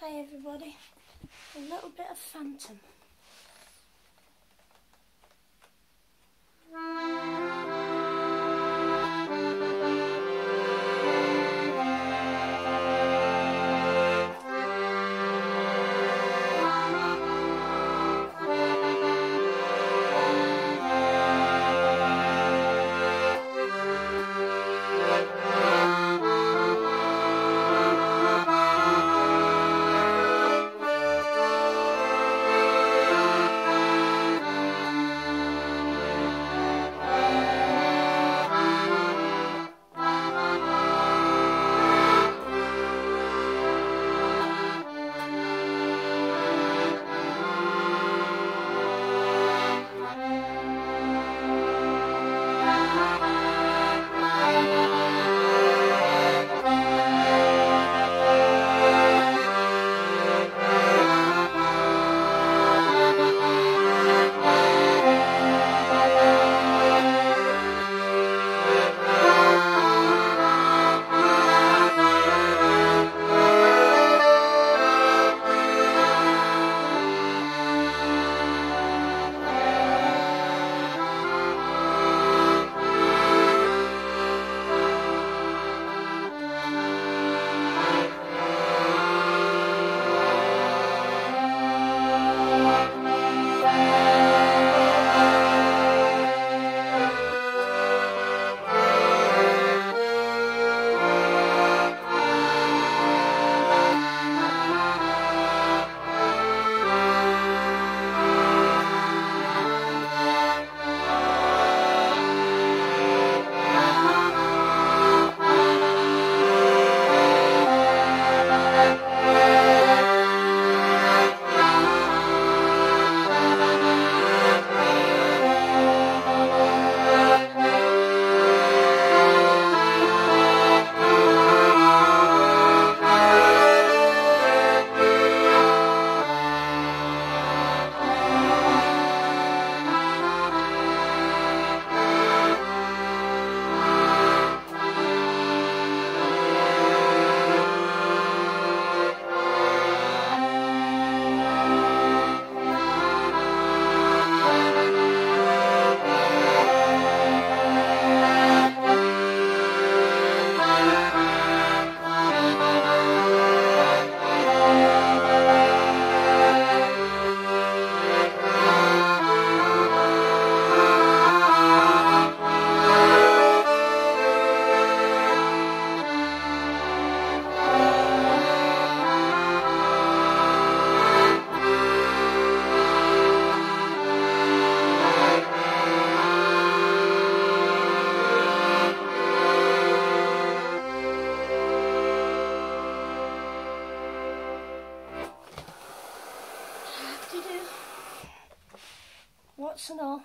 Hi everybody. A little bit of Phantom. 是的哦